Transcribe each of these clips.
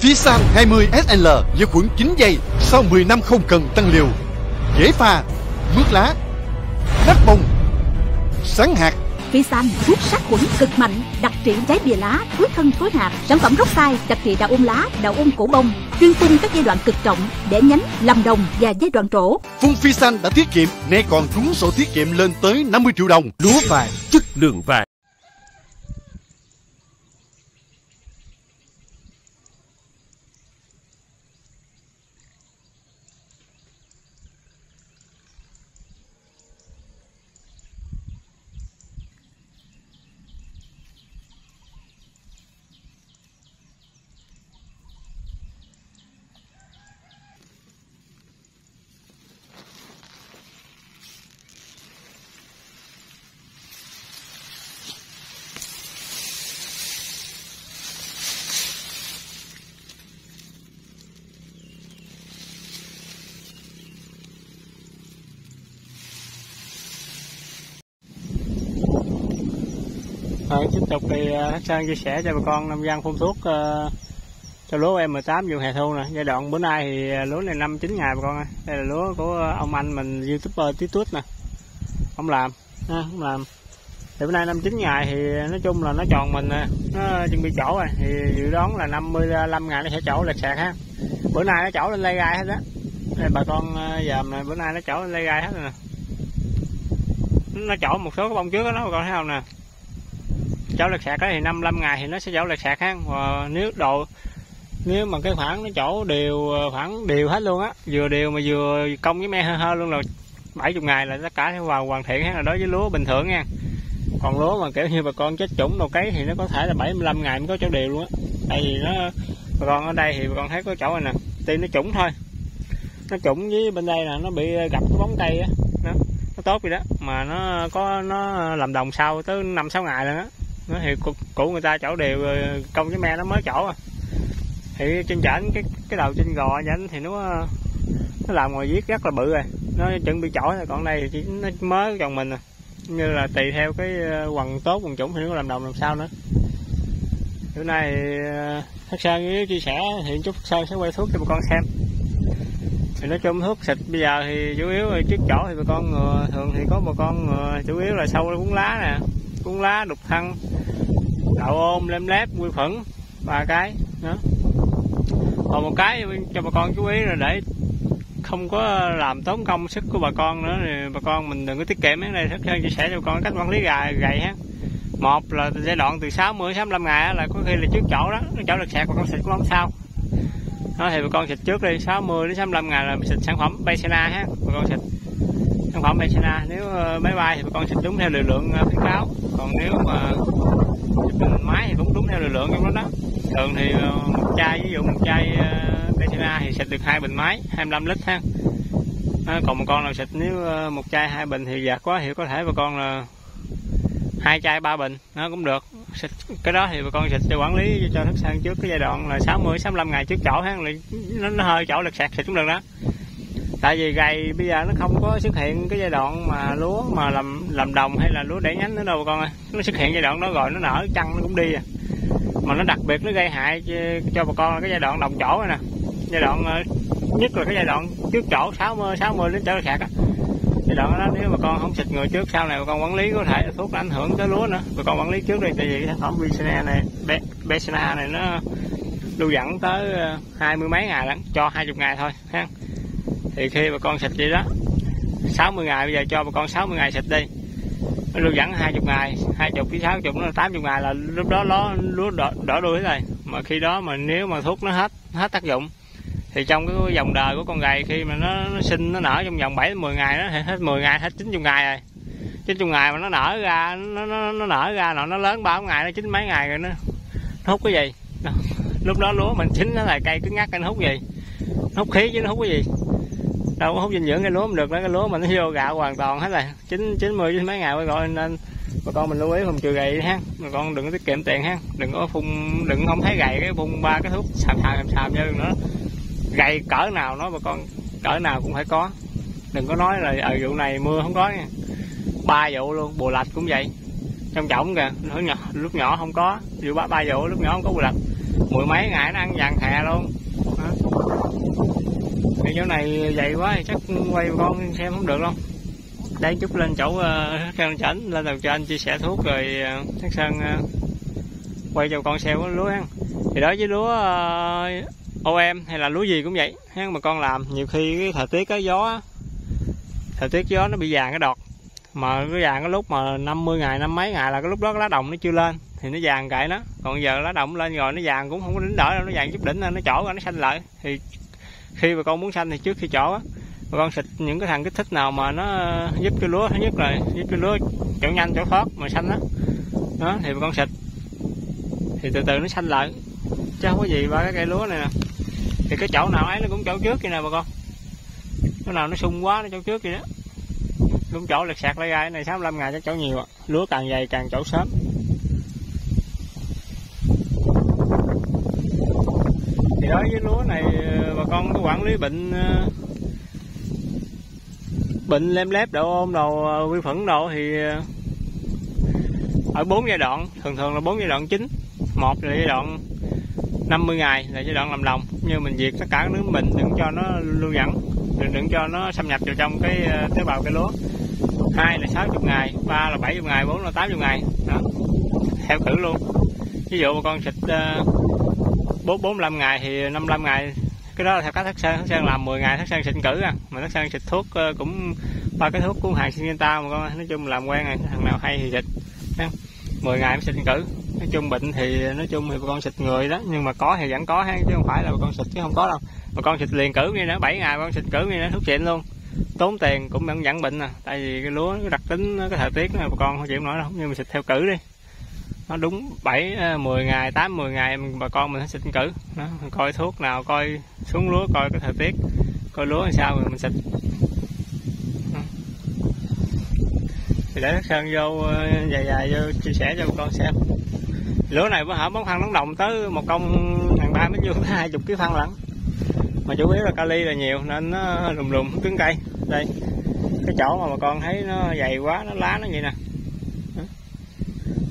Fisan 20 SL diệt khuẩn 9 giây sau 10 năm không cần tăng liều. Dễ pha, mướt lá, đắt bông, sáng hạt. Fisan thuốc sát khuẩn cực mạnh, đặc trị trái bìa lá, túi thân phối hạt, sản phẩm Rockside đặc trị đạo ôn lá, đạo ôn cổ bông, chuyên phun các giai đoạn cực trọng để nhánh, làm đồng và giai đoạn trổ. Phun Fisan đã tiết kiệm, nay còn trúng sổ tiết kiệm lên tới 50 triệu đồng. Lúa vàng, chất lượng vàng. Rồi, tiếp tục thì à, uh, Thác Sơn chia sẻ cho bà con nông dân phun thuốc à, cho lúa em 18 vụ hè thu nè. Giai đoạn bữa nay thì à, lúa này năm chín ngày bà con ơi. Đây là lúa của ông anh mình youtuber tí tuốt nè. Ông làm ha, ông làm. Thì bữa nay năm chín ngày thì nói chung là nó tròn mình nè. Nó chuẩn bị chỗ rồi. Thì dự đoán là 55 ngày nó sẽ chỗ lệch sạc ha. Bữa nay nó chỗ lên lây gai hết á. Đây bà con dòm này bữa nay nó chỗ lên lây gai hết rồi nè. Nó chỗ một số cái bông trước đó bà con thấy không nè? Chỗ lật sạc đó thì 55 ngày thì nó sẽ chỗ lật sạc ha. Và nếu độ nếu mà cái khoảng nó chỗ đều ờ, khoảng đều hết luôn á vừa đều mà vừa công với me hơi hơi luôn là 70 ngày là tất cả vào hoàn thiện ha là đối với lúa bình thường nha. Còn lúa mà kiểu như bà con chết chủng đầu cấy thì nó có thể là 75 ngày mới có chỗ đều luôn á. Tại vì nó bà con ở đây thì bà con thấy có chỗ này nè tuy nó chủng thôi. Nó chủng với bên đây là nó bị gặp cái bóng cây á nó, nó tốt vậy đó. Mà nó có nó làm đồng sau tới năm sáu ngày rồi đó nó thì cụ người ta chỗ đều công với me nó mới chỗ à. Thì trên chảnh, cái cái đầu trên gò nhánh thì nó nó làm ngoài viết rất là bự rồi. Nó chuẩn bị chỗ rồi còn đây thì chỉ nó mới chồng mình à. Như là tùy theo cái ờ, quần tốt, quần chủng thì nó làm đồng làm sao nữa. Bữa nay ờ, Thất Sơn nếu chia sẻ, thì chút Sơn sẽ quay thuốc cho bà con xem. Thì nói chung thuốc xịt bây giờ thì chủ yếu là trước chỗ thì bà con thường thì có bà con chủ yếu là sâu cuốn lá nè, cuốn lá đục thân đậu ôm lem lép quy phẫn, ba cái, đó. Còn một cái cho bà con chú ý là để không có làm tốn công sức của bà con nữa thì bà con mình đừng có tiết kiệm cái này rất chia sẻ cho bà con cách quản lý gà, gậy ha. Một là giai đoạn từ 60 đến 65 ngày là có khi là trước chỗ đó chỗ được sạc bà con xịt cũng không sao. Đó, thì bà con xịt trước đi 60 đến 65 ngày là xịt sản phẩm Baycena ha, bà con xịt. Sản phẩm Baycena nếu ờ, máy bay thì bà con xịt đúng theo liều lượng ờ, khuyến cáo. Còn nếu mà bình máy thì cũng đúng theo liều lượng trong đó đó. Thường thì ờ, một chai ví dụ một chai ờ, Baycena thì xịt được hai bình máy 25 lít ha. À, còn một con nào xịt nếu một chai hai bình thì giặt quá thì có thể bà con là hai chai ba bình nó cũng được. Xịt cái đó thì bà con xịt cho quản lý cho thức sang trước cái giai đoạn là 60 65 ngày trước chỗ ha nó, nó hơi chỗ lực sạc xịt cũng được đó tại vì gầy bây giờ nó không có xuất hiện cái giai đoạn mà lúa mà làm làm đồng hay là lúa để nhánh nữa đâu, con ơi. Nó xuất hiện giai đoạn đó rồi nó nở chăng nó cũng đi à. Mà nó đặc biệt nó gây hại cho bà con cái giai đoạn đồng chỗ này nè. Giai đoạn ờ, nhất là cái giai đoạn trước chỗ 60 60 đến trở sạc á. Giai đoạn đó nếu mà con không xịt người trước, sau này bà con quản lý có thể thuốc ảnh hưởng tới lúa nữa. Bà con quản lý trước đi, tại vì cái sản phẩm Vicena này Becena này nó lưu dẫn tới ờ, hai mươi mấy ngày lắm cho hai chục ngày thôi, ha thì khi bà con xịt vậy đó 60 ngày bây giờ cho bà con 60 ngày xịt đi. Nó lưu dẫn 20 ngày 20 với 60 nó 80 ngày là lúc đó nó lúa đỏ, đỏ đuôi rồi. Mà khi đó mà nếu mà thuốc nó hết hết tác dụng thì trong cái dòng đời của con gầy khi mà nó, nó sinh nó nở trong vòng 7 10 ngày nó hết 10 ngày hết 90 ngày rồi. 90 ngày mà nó nở ra nó nó, nó nở ra nó, nó lớn bao ngày nó chín mấy ngày rồi nó, nó hút cái gì? Lúc đó lúa mình chín nó là cây cứ ngắt cái nó hút gì? Nó hút khí chứ nó hút cái gì? Đâu có hút dinh dưỡng cái lúa mình được đó, cái lúa mình nó vô gạo hoàn toàn hết rồi. Chín chín mươi chín mấy ngày mới gọi nên bà con mình lưu ý phòng trừ gậy ha. Bà con đừng có tiết kiệm tiền ha. Đừng có phun, đừng không thấy gậy cái phun ba cái thuốc xàm xàm xàm như nữa. Gậy cỡ nào nó bà con, cỡ nào cũng phải có. Đừng có nói là ở vụ này mưa không có nha. Ba vụ luôn bùa lạch cũng vậy. Trong trọng kìa, lúc nhỏ lúc nhỏ không có. Vụ ba ba vụ lúc nhỏ không có bùa lạch. Mười mấy ngày nó ăn vàng thè luôn thì chỗ này dày quá thì chắc quay con xem không được đâu. Đây chút lên chỗ ờ, uh, chảnh lên đầu cho anh chia sẻ thuốc rồi uh, Thác Sơn uh, quay cho con xem lúa ăn. Thì đối với lúa ờ, uh, OM hay là lúa gì cũng vậy ha mà con làm nhiều khi cái thời tiết cái gió thời tiết gió nó bị vàng cái đọt. Mà cái vàng cái lúc mà 50 ngày năm mấy ngày là cái lúc đó cái lá đồng nó chưa lên thì nó vàng cậy nó còn giờ lá đồng lên rồi nó vàng cũng không có đỉnh đỡ đâu nó vàng chút đỉnh lên nó trổ ra nó xanh lại. Thì khi mà con muốn xanh thì trước khi chỗ á bà con xịt những cái thằng kích thích nào mà nó giúp cho lúa, thứ nhất là giúp cho lúa chỗ nhanh chỗ thoát mà xanh đó đó, thì bà con xịt. Thì từ từ nó xanh lại. Chứ không có gì ba cái cây lúa này nè. Thì cái chỗ nào ấy nó cũng chỗ trước kia nè bà con. Chỗ nào nó sung quá nó chỗ trước kia đó. Đúng chỗ, lật sạc lấy gai này 65 ngày chắc chỗ nhiều lúa càng dày càng chỗ sớm. Thì đối với lúa này con có quản lý bệnh ờ, bệnh lem lép đậu ôm đầu vi khuẩn đồ thì ờ, ở bốn giai đoạn, thường thường là bốn giai đoạn chính. Một là giai đoạn 50 ngày là giai đoạn làm lòng như mình diệt tất cả các bệnh đừng cho nó lưu dẫn đừng đừng cho nó xâm nhập vào trong cái ờ, tế bào cây lúa. Hai là 60 ngày, ba là 70 ngày, bốn là 80 ngày. Đó. Theo thử luôn. Ví dụ mà con xịt bốn bốn năm ngày thì 55 ngày cái đó là theo cách thất sơn. Thất sơn làm 10 ngày, thất sơn xịt cử à. Mà thất sơn xịt thuốc ờ, cũng ba cái thuốc của hàng tao mà con nói chung làm quen rồi. Thằng nào hay thì xịt 10 ngày mới xịt cử. Nói chung bệnh thì, nói chung thì bà con xịt người đó. Nhưng mà có thì vẫn có ha chứ không phải là bà con xịt chứ không có đâu. Bà con xịt liền cử như nó 7 ngày bà con xịt cử như nó thuốc xịn luôn. Tốn tiền cũng vẫn dẫn bệnh à. Tại vì cái lúa cái đặc tính cái thời tiết này bà con không chịu nổi đâu. Nhưng mà xịt theo cử đi. Nó đúng 7 10 ờ, ngày 8 10 ngày bà con mình xịt cử. Đó, coi thuốc nào coi xuống lúa coi cái thời tiết, coi lúa làm sao rồi mình xịt. Thì để sơn vô ờ, dài dài vô chia sẻ cho bà con xem. Lúa này bữa hở bón phân nóng đồng tới một công hàng ba mới vô tới hai chục ký phân lận. Mà chủ yếu là kali là nhiều nên nó lùm lùm cứng cây. Đây, cái chỗ mà bà con thấy nó dày quá, nó lá nó vậy nè.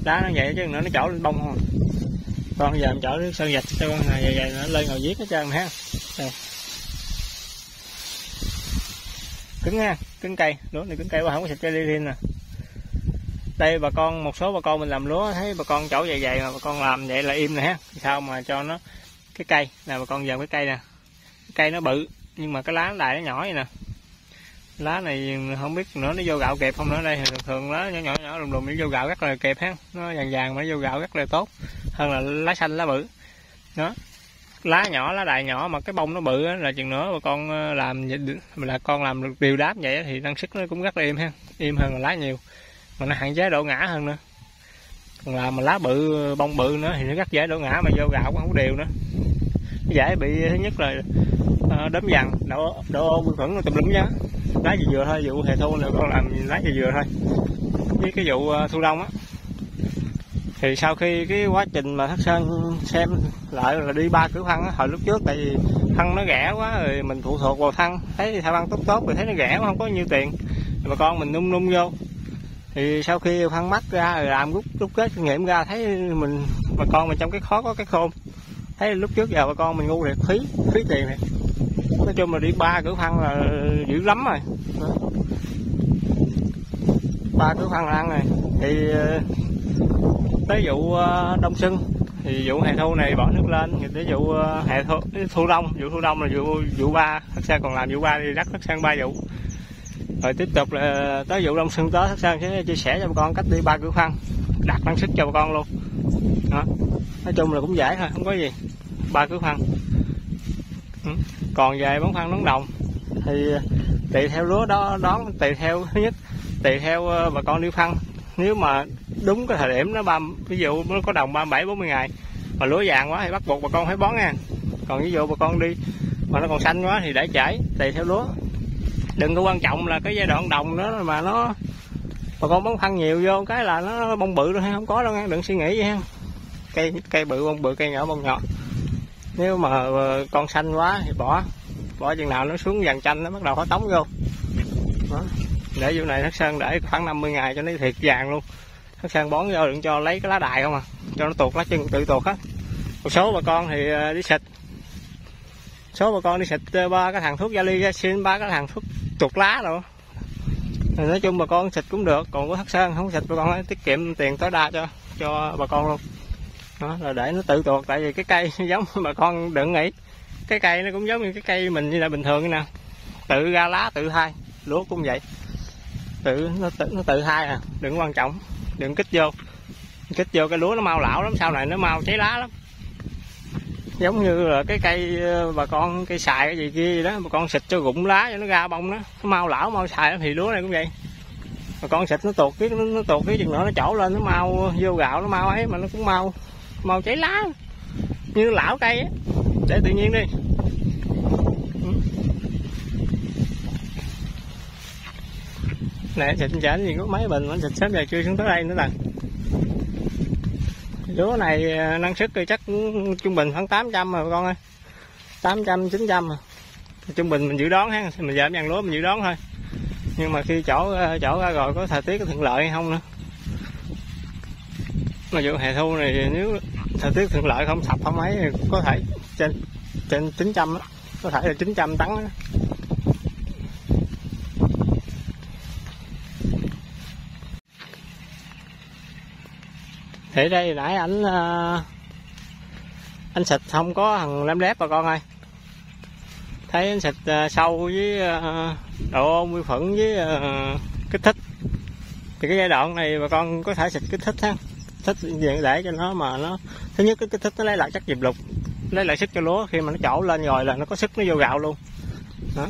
Lá nó vậy chứ nữa, nó chỗ lên bông không à. con giờ mình chỗ nước sơn dạch cho con này vậy nó lên ngồi viết hết trơn ha đây. Cứng ha, cứng cây. Lúa này cứng cây và không có xịt cây li nè. Đây, bà con, một số bà con mình làm lúa, thấy bà con chỗ dày dày mà bà con làm vậy là im nè ha. Sao mà cho nó cái cây, nè, bà con dòm cái cây nè. Cái cây nó bự, nhưng mà cái lá nó đại nó nhỏ vậy nè. Lá này không biết nữa, nó vô gạo kẹp không nữa đây. Thường thường lá nhỏ nhỏ nhỏ, lùm lùm, nó vô gạo rất là kẹp ha. Nó vàng vàng mà nó vô gạo rất là tốt. Hơn là lá xanh, lá bự. Đó lá nhỏ lá đại nhỏ mà cái bông nó bự là chừng nữa mà con ờ, làm là con làm được đều đáp vậy thì năng suất nó cũng rất là im ha im hơn là lá nhiều mà nó hạn chế độ ngã hơn nữa. Còn làm mà lá bự bông bự nữa thì nó rất dễ đổ ngã mà vô gạo cũng không đều nữa. Dễ bị thứ nhất là uh, đốm vàng độ độ vi khuẩn tùm lum nhá. Lá dừa thôi vụ hè thu là con làm lá dừa thôi. Với cái vụ ờ, thu đông á thì sau khi cái quá trình mà thất sơn xem lại là đi ba cửa phân hồi lúc trước tại vì thân nó rẻ quá rồi mình phụ thuộc vào thân thấy thao băng tốt tốt rồi thấy nó rẻ không có nhiêu tiền. Mà con mình nung nung vô. Thì sau khi phân mắt ra rồi làm rút rút kết kinh nghiệm ra, thấy mình bà con mình trong cái khó có cái khôn. Thấy lúc trước giờ bà con mình ngu thiệt phí phí tiền này nói chung là đi ba cửa phân là dữ lắm rồi. Ba cửa phân là ăn rồi thì ờ, tới vụ ờ, đông xuân thì vụ hè thu này bỏ nước lên, thì tới vụ ờ, hè thu thu đông, vụ thu đông là vụ vụ ba, thất sang còn làm vụ ba thì đắt thất sang ba vụ. Rồi tiếp tục là tới vụ đông xuân tới, thất sang sẽ chia sẻ cho bà con cách đi ba cửa phân đặt năng sức cho bà con luôn. Đó, nói chung là cũng dễ thôi, không có gì. Ba cửa phân ừ, còn về bón phân nón đồng thì tùy theo lúa đó, đón, tùy theo thứ nhất, tùy theo bà con đi phân nếu mà đúng cái thời điểm nó ba, ví dụ nó có đồng ba bảy, bốn mươi ngày mà lúa vàng quá thì bắt buộc bà con phải bón nha. Còn ví dụ bà con đi mà nó còn xanh quá thì để chảy tùy theo lúa. Đừng có quan trọng là cái giai đoạn đồng đó mà nó, bà con bón phân nhiều vô cái là nó bông bự rồi không có đâu nha, đừng suy nghĩ vậy ha cây cây bự, bông bự, cây nhỏ, bông nhỏ. Nếu mà ờ, con xanh quá thì bỏ bỏ chừng nào nó xuống vàng chanh nó bắt đầu có tống vô. Đó để vụ này thất sơn để khoảng 50 ngày cho nó thiệt vàng luôn. Thất sơn bón vô đừng cho lấy cái lá đài không à. Cho nó tuột lá chân, tự tuột hết một số bà con thì à, đi xịt. Số bà con đi xịt à, ba cái thằng thuốc gia ly xin ba cái thằng thuốc tuột lá rồi nói chung bà con xịt cũng được, còn có thất sơn không xịt, bà con tiết kiệm tiền tối đa cho cho bà con luôn. Đó, là để nó tự tuột, tại vì cái cây giống bà con đừng nghĩ. Cái cây nó cũng giống như cái cây mình như là bình thường như nè tự ra lá, tự thai lúa cũng vậy tự nó tự nó tự hai à. Đừng quan trọng đừng kích vô. Kích vô cái lúa nó mau lão lắm sau này nó mau cháy lá lắm. Giống như là cái cây ờ, bà con cây xài cái gì kia gì đó bà con xịt cho rụng lá cho nó ra bông đó. Nó mau lão mau xài thì lúa này cũng vậy. Bà con xịt nó tuột cái nó, nó tuột cái chừng nữa nó trổ lên nó mau vô gạo nó mau ấy mà nó cũng mau mau cháy lá. Như lão cây á. Để tự nhiên đi. Nè xịt chảnh gì có mấy bình mà xịt sớm giờ chưa xuống tới đây nữa nè lúa này à, năng suất thì chắc trung bình khoảng 800 mà, con ơi 800 900 mà trung bình mình dự đoán ha, mình giảm dàn lúa mình dự đoán thôi nhưng mà khi chỗ à, chỗ ra rồi có thời tiết có thuận lợi hay không nữa mà vụ hè thu này nếu thời tiết thuận lợi không, sập không ấy, có thể trên trên 900 đó. có thể là 900 tấn đó. Thì đây, nãy ảnh ờ, anh xịt không có thằng lem lép bà con ơi. Thấy anh xịt ờ, sâu với ờ, độ ôn vi khuẩn với kích thích. Thì cái giai đoạn này bà con có thể xịt kích thích ha. Thích diện để cho nó mà nó, thứ nhất cái kích thích nó lấy lại chất diệp lục, lấy lại sức cho lúa. Khi mà nó trổ lên rồi là nó có sức nó vô gạo luôn. Đó.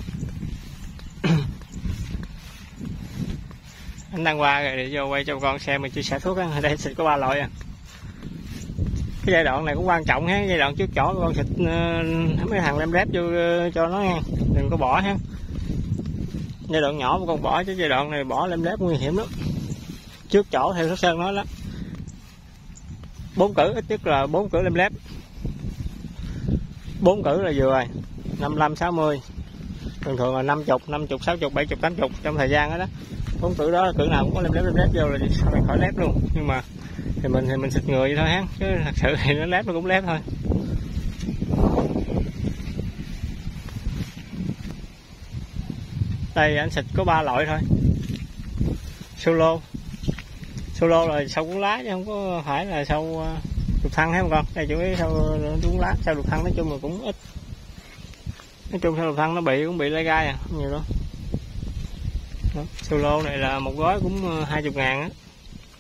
Anh đang qua rồi để vô quay cho con xem mình chia sẻ thuốc á đây xịt có ba loại à. Cái giai đoạn này cũng quan trọng ha giai đoạn trước chỗ con xịt ờ, mấy thằng lem rép vô ờ, cho nó nha đừng có bỏ ha. Giai đoạn nhỏ mà con bỏ chứ giai đoạn này bỏ lem rép nguy hiểm lắm. Trước chỗ theo số sơn nói đó. Bốn cử ít nhất là bốn cử lem lép. Bốn cử là vừa rồi năm mươi sáu mươi. Thường thường là năm chục năm chục sáu chục bảy chục tám chục trong thời gian đó, đó phóng tử đó cử nào cũng có lem lép lem lép vô là sao mày khỏi lép luôn. Nhưng mà thì mình thì mình xịt người vậy thôi hắn chứ thật sự thì nó lép nó cũng lép thôi. Đây, anh xịt có ba loại thôi. Solo. Solo là sâu cuốn lá chứ không có phải là sâu đục ờ, thăng hết không con? Đây, chủ yếu sâu ờ, cuốn lá sâu đục thăng nói chung là cũng ít. Nói chung sâu đục thăng nó bị, cũng bị lai gai à không nhiều đâu solo này là một gói cũng ờ, hai chục ngàn á.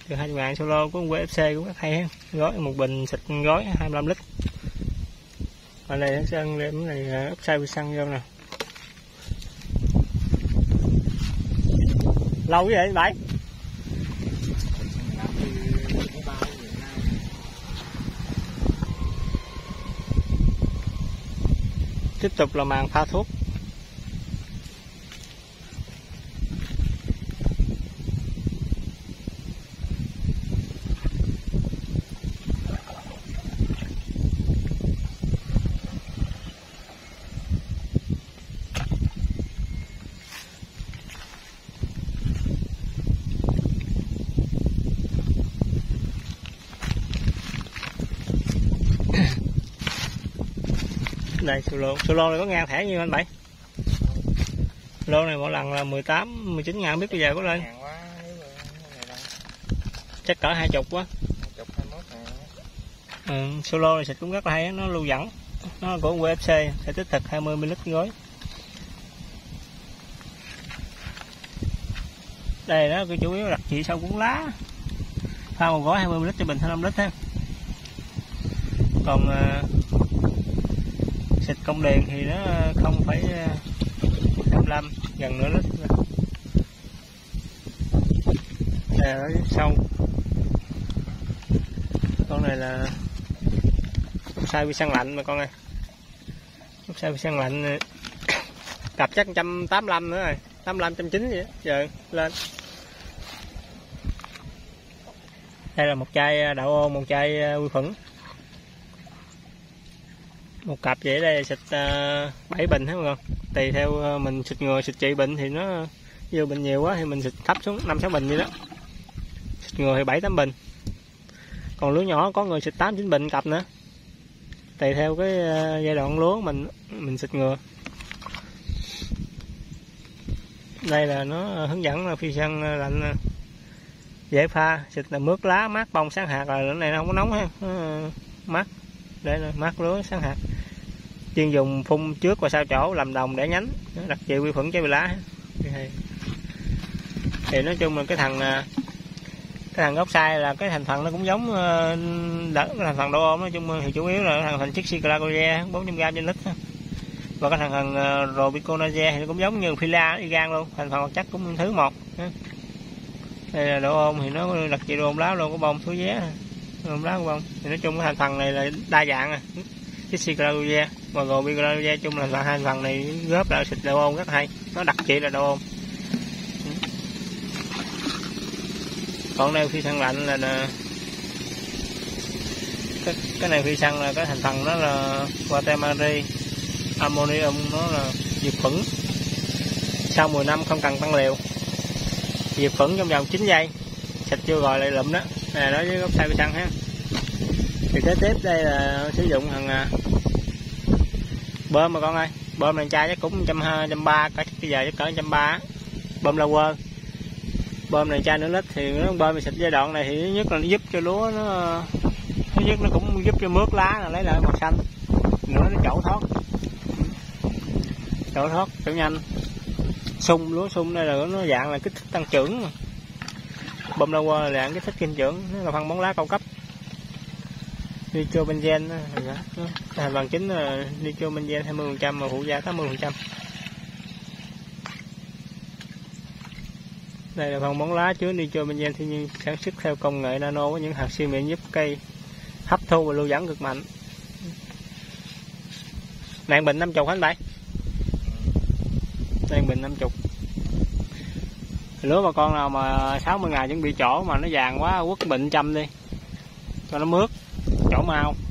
Từ 20 ngàn solo có FC cũng rất hay ha. Gói, một bình xịt gói 25 lít. Ở đây sơn lên, cái này ờ, úp sai xăng vô nè. Lâu vậy, anh bảy? Tiếp tục là màn pha thuốc. Đây solo solo này có ngang thẻ nhiêu anh bảy? Lô này mỗi lần là 18 19 ngàn biết bây giờ có lên. Chắc cỡ hai chục quá. Ừ, solo này xịt cũng rất là hay nó lưu dẫn. Nó của UFC sẽ tích thực 20 ml gói. Đây đó cái chủ yếu đặc trị sau cuốn lá. Pha một gói 20 ml cho bình 25 lít ha. Còn uh, xịt công đèn thì nó không phải ờ, 25 gần nửa lít nè ở sau. Con này là sai bị săn lạnh mà con ơi. Sai bị săn lạnh cặp chắc 185 nữa rồi 85 190 vậy giờ lên. Đây là một chai ờ, đậu ô một chai ờ, quy khuẩn một cặp vậy đây xịt ờ, uh, 7 bình hết không tùy theo ờ, mình xịt ngừa xịt trị bệnh thì nó vô bệnh nhiều quá thì mình xịt thấp xuống năm sáu bình vậy đó. Xịt ngừa thì bảy tám bình. Còn lúa nhỏ có người xịt tám chín bình cặp nữa. Tùy theo cái ờ, giai đoạn lúa mình mình xịt ngừa đây là nó hướng dẫn là phi săn lạnh dễ pha xịt là mướt lá mát bông sáng hạt rồi này nó không có nóng ha. Mát. Để là mát lúa sáng hạt chuyên dùng phun trước và sau chỗ làm đồng để nhánh đặc trị vi khuẩn trái bị lá. Thì nói chung là cái thằng à, cái thằng gốc sai là cái thành phần nó cũng giống ờ, thành phần độ ôm nói chung thì chủ yếu là thành phần chích cyclacoria 400 g trên lít và cái thành phần uh, thì nó cũng giống như phila y gan luôn thành phần hoạt chất cũng thứ một. Đây là độ ôm thì nó đặc trị độ ôm lá luôn có bông số vé ôm lá của bông. Thì nói chung cái thành phần này là đa dạng à. Chích mà và robiconazole chung là hai thành phần này góp lại xịt độ ôm rất hay. Nó đặc trị là độ ôm. Còn đây phi xăng lạnh là, là cái, cái này phi xăng là cái thành phần đó là Guatemala ammonium nó là diệt khuẩn. Sau 10 năm không cần tăng liều diệt khuẩn trong vòng 9 giây xịt chưa gọi lại lụm đó. Này đó với gốc sai phi xăng ha. Thì kế tiếp đây là sử dụng thằng à, bơm mà con ơi, bơm này chai chắc cũng trăm hai, trăm ba cả bây giờ chắc cỡ trăm ba bơm là quơ. Bơm này chai nữa lít thì nó bơm thì xịt giai đoạn này thì thứ nhất là nó giúp cho lúa nó, thứ nhất nó cũng giúp cho mướt lá là lấy lại màu xanh. Nữa nó chỗ thoát. Chỗ thoát chỗ nhanh. Sung, lúa sung đây là nó dạng là kích thích tăng trưởng. Bơm la qua là dạng kích thích sinh trưởng, nó là phân bón lá cao cấp nitrobenzen thành à, phần chính là nitrobenzen 20% mà phụ gia 80% Đây là phần bóng lá chứa nitrogen thiên nhiên sản xuất theo công nghệ nano với những hạt siêu mịn giúp cây hấp thu và lưu dẫn cực mạnh. Nạn bệnh 50 anh bạn Nạn bệnh 50. Lứa bà con nào mà 60 ngày chuẩn bị chỗ mà nó vàng quá quất bệnh châm đi. Cho nó mướt, chỗ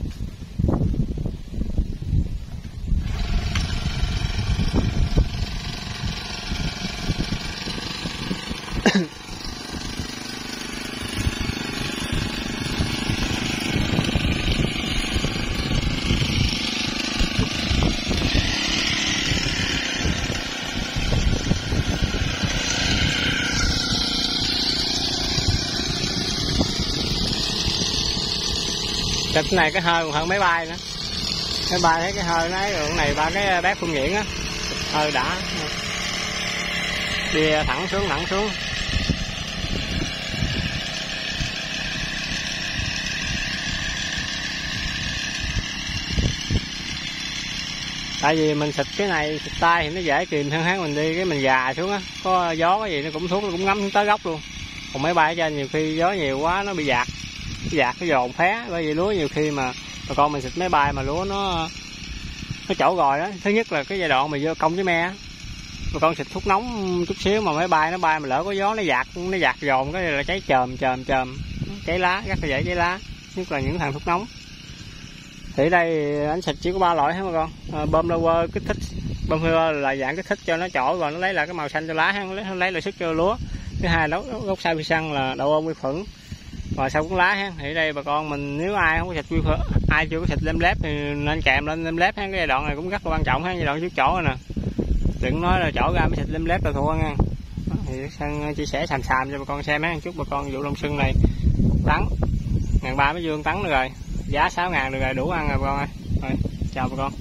ít này, cái hơi còn hơn máy bay nữa. Máy bay thấy cái hơi nó rồi này ba cái ờ, bát phun nghiện á. Hơi đã. Đi ờ, thẳng xuống thẳng xuống. Tại vì mình xịt cái này, xịt tay thì nó dễ kìm, hơn hắn mình đi cái mình già xuống á. Có gió cái gì nó cũng xuống, nó cũng ngấm tới gốc luôn. Còn máy bay trên nhiều khi gió nhiều quá, nó bị giạt giạt cái dồn phé bởi vì lúa nhiều khi mà bà con mình xịt máy bay mà lúa nó nó chỗ rồi đó. Thứ nhất là cái giai đoạn mà vô công với me bà con xịt thuốc nóng chút xíu mà máy bay nó bay mà lỡ có gió nó giạt nó giạt dồn cái là cháy chờm chờm chờm cháy lá rất là dễ cháy lá. Nhất là những thằng thuốc nóng. Thì đây anh xịt chỉ có ba loại hả bà con. À, bơm lower kích thích. Bơm hưa là dạng kích thích cho nó chỗ rồi nó lấy lại cái màu xanh cho lá lấy, lấy lại sức cho lúa. Thứ hai là gốc sai vi xăng là đậu ôm vi khuẩn và sau cuốn lá ha. Thì đây bà con mình, nếu ai không có xịt quy ai chưa có xịt lem lép thì nên kèm lên lem lép ha. Cái giai đoạn này cũng rất là quan trọng ha, giai đoạn trước chỗ rồi nè. Đừng nói là chỗ ra mới xịt lem lép là thua nha. Thì sang ờ, chia sẻ sàm sàm cho bà con xem ha. Chút bà con vụ đông xuân này tắn ngàn ba mới dương tắn được rồi. Giá sáu ngàn được rồi, đủ ăn rồi bà con ơi. Rồi, chào bà con.